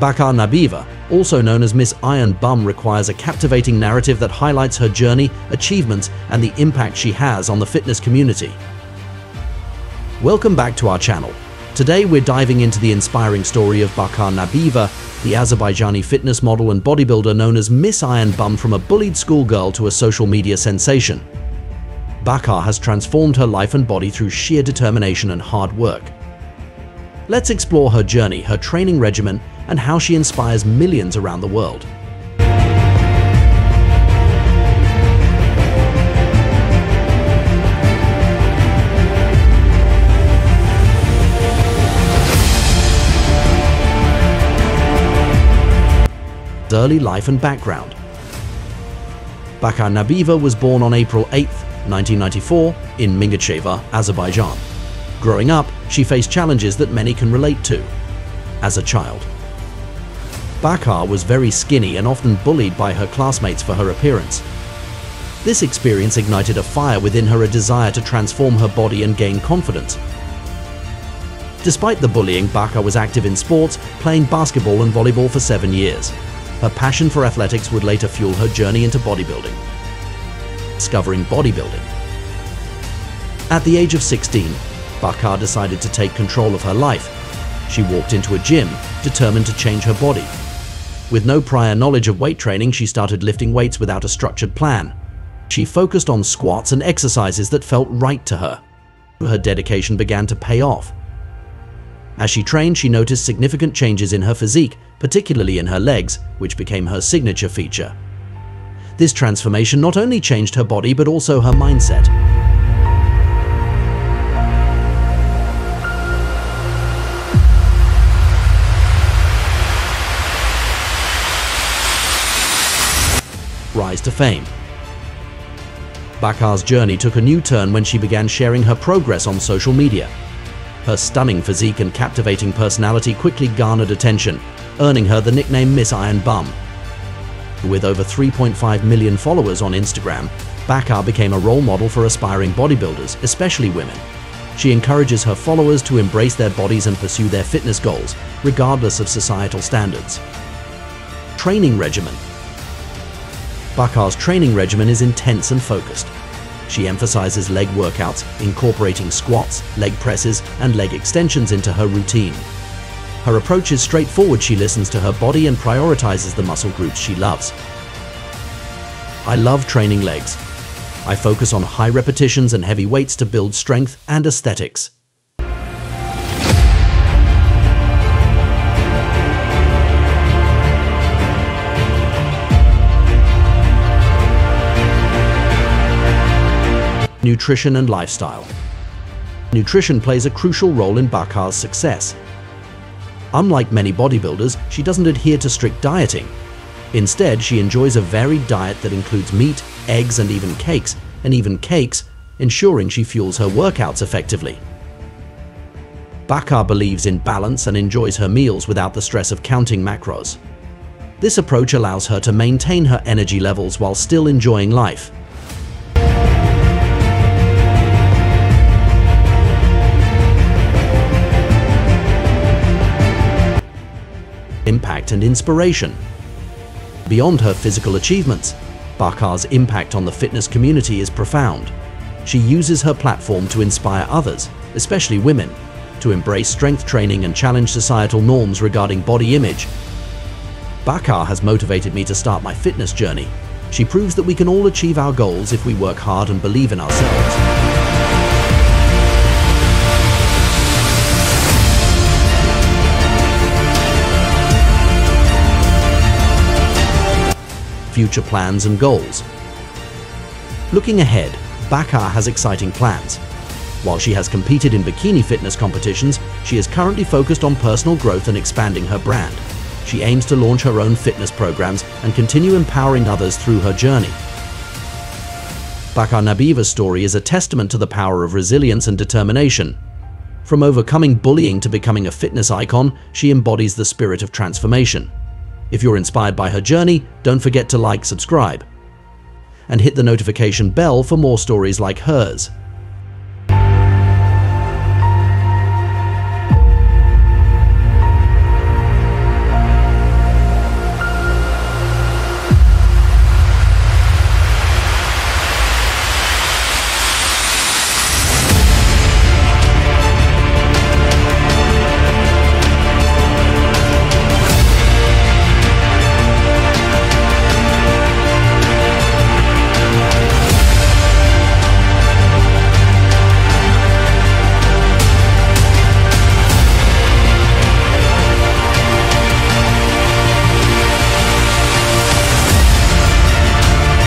Bakhar Nabieva, also known as Miss Iron Bum, requires a captivating narrative that highlights her journey, achievements, and the impact she has on the fitness community. Welcome back to our channel. Today we're diving into the inspiring story of Bakhar Nabieva, the Azerbaijani fitness model and bodybuilder known as Miss Iron Bum from a bullied schoolgirl to a social media sensation. Bakhar has transformed her life and body through sheer determination and hard work. Let's explore her journey, her training regimen, and how she inspires millions around the world. Early life and background. Bakhar Nabieva was born on April 8, 1994 in Mingachevir, Azerbaijan. Growing up, she faced challenges that many can relate to. As a child, Bakhar was very skinny and often bullied by her classmates for her appearance. This experience ignited a fire within her a desire to transform her body and gain confidence. Despite the bullying, Bakhar was active in sports, playing basketball and volleyball for seven years. Her passion for athletics would later fuel her journey into bodybuilding. Discovering bodybuilding. At the age of 16, Bakhar decided to take control of her life. She walked into a gym, determined to change her body. With no prior knowledge of weight training, she started lifting weights without a structured plan. She focused on squats and exercises that felt right to her. Her dedication began to pay off. As she trained, she noticed significant changes in her physique, particularly in her legs, which became her signature feature. This transformation not only changed her body but also her mindset. Rise to fame. Bakhar's journey took a new turn when she began sharing her progress on social media. Her stunning physique and captivating personality quickly garnered attention, earning her the nickname Miss Iron Bum. With over 3.5 million followers on Instagram, Bakhar became a role model for aspiring bodybuilders, especially women. She encourages her followers to embrace their bodies and pursue their fitness goals, regardless of societal standards. Training regimen Bakhar's training regimen is intense and focused. She emphasizes leg workouts, incorporating squats, leg presses, and leg extensions into her routine. Her approach is straightforward. She listens to her body and prioritizes the muscle groups she loves. I love training legs. I focus on high repetitions and heavy weights to build strength and aesthetics. Nutrition and lifestyle. Nutrition plays a crucial role in Bakhar's success. Unlike many bodybuilders, she doesn't adhere to strict dieting. Instead, she enjoys a varied diet that includes meat, eggs, and even cakes, and even cakes, ensuring she fuels her workouts effectively. Bakhar believes in balance and enjoys her meals without the stress of counting macros. This approach allows her to maintain her energy levels while still enjoying life. And inspiration. Beyond her physical achievements, Bakhar's impact on the fitness community is profound. She uses her platform to inspire others, especially women, to embrace strength training and challenge societal norms regarding body image. Bakhar has motivated me to start my fitness journey. She proves that we can all achieve our goals if we work hard and believe in ourselves. Future plans and goals. Looking ahead, Bakhar has exciting plans. While she has competed in bikini fitness competitions, she is currently focused on personal growth and expanding her brand. She aims to launch her own fitness programs and continue empowering others through her journey. Bakhar Nabieva's story is a testament to the power of resilience and determination. From overcoming bullying to becoming a fitness icon, she embodies the spirit of transformation. If you're inspired by her journey, don't forget to like, subscribe, and hit the notification bell for more stories like hers.